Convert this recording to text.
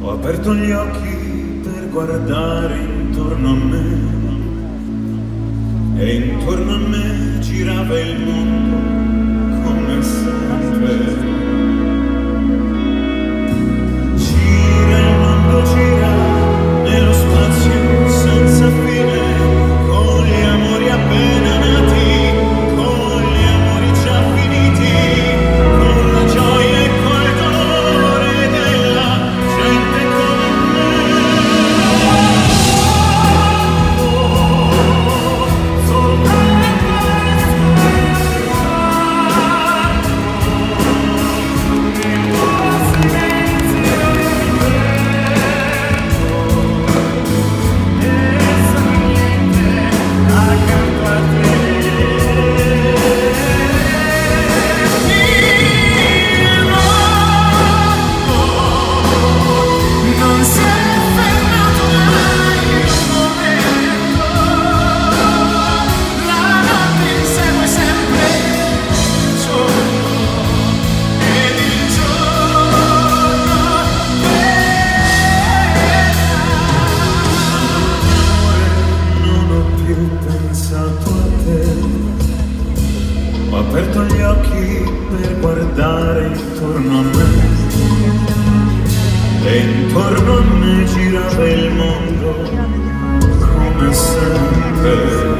Ho aperto gli occhi per guardare intorno a me. E intorno a me girava il mondo gli occhi per guardare intorno a me e intorno a me girava il mondo come sempre.